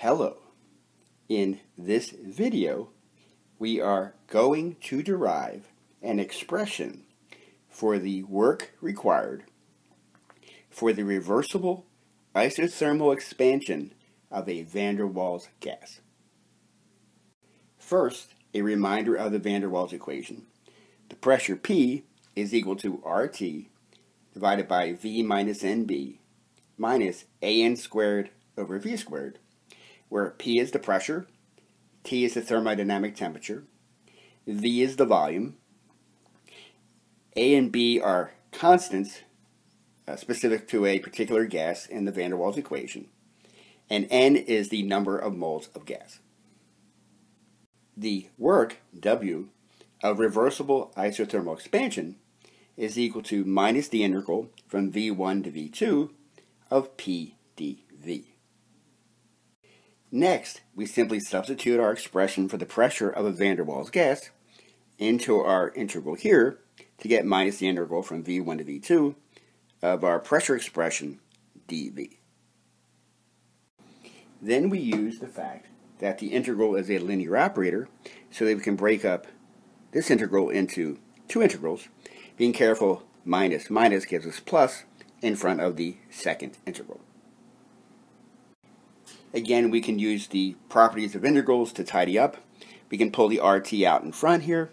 Hello. In this video, we are going to derive an expression for the work required for the reversible isothermal expansion of a van der Waals gas. First, a reminder of the van der Waals equation. The pressure P is equal to RT divided by V minus NB minus AN squared over V squared where P is the pressure, T is the thermodynamic temperature, V is the volume, A and B are constants uh, specific to a particular gas in the van der Waals equation, and N is the number of moles of gas. The work, W, of reversible isothermal expansion is equal to minus the integral from V1 to V2 of P dV. Next, we simply substitute our expression for the pressure of a van der Waals gas into our integral here to get minus the integral from V1 to V2 of our pressure expression dV. Then we use the fact that the integral is a linear operator so that we can break up this integral into two integrals. Being careful, minus minus gives us plus in front of the second integral. Again, we can use the properties of integrals to tidy up. We can pull the RT out in front here,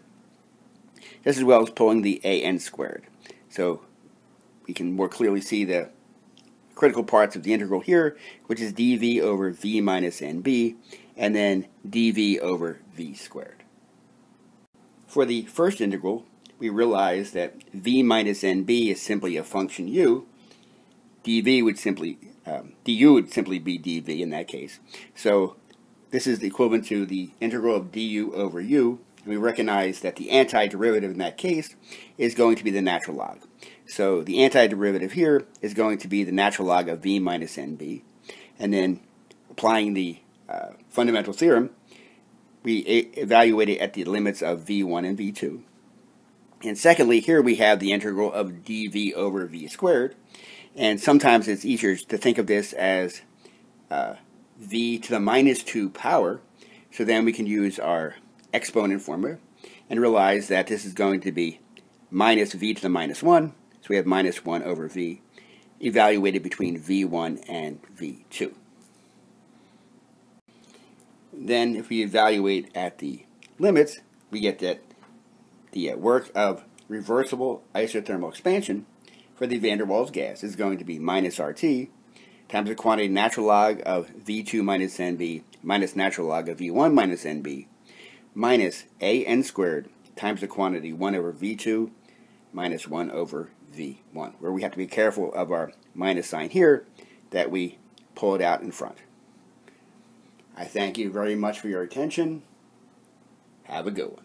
just as well as pulling the AN squared. So we can more clearly see the critical parts of the integral here, which is dv over v minus nb, and then dv over v squared. For the first integral, we realize that v minus nb is simply a function u. dv would simply um, du would simply be dv in that case. So this is the equivalent to the integral of du over u. And we recognize that the antiderivative in that case is going to be the natural log. So the antiderivative here is going to be the natural log of v minus nb. And then applying the uh, fundamental theorem, we evaluate it at the limits of v1 and v2. And secondly, here we have the integral of dv over v squared. And sometimes it's easier to think of this as uh, v to the minus 2 power. So then we can use our exponent formula and realize that this is going to be minus v to the minus 1. So we have minus 1 over v evaluated between v1 and v2. Then if we evaluate at the limits, we get that the uh, work of reversible isothermal expansion for the van der Waals gas is going to be minus RT times the quantity natural log of V2 minus NB minus natural log of V1 minus NB minus AN squared times the quantity 1 over V2 minus 1 over V1, where we have to be careful of our minus sign here that we pull it out in front. I thank you very much for your attention. Have a good one.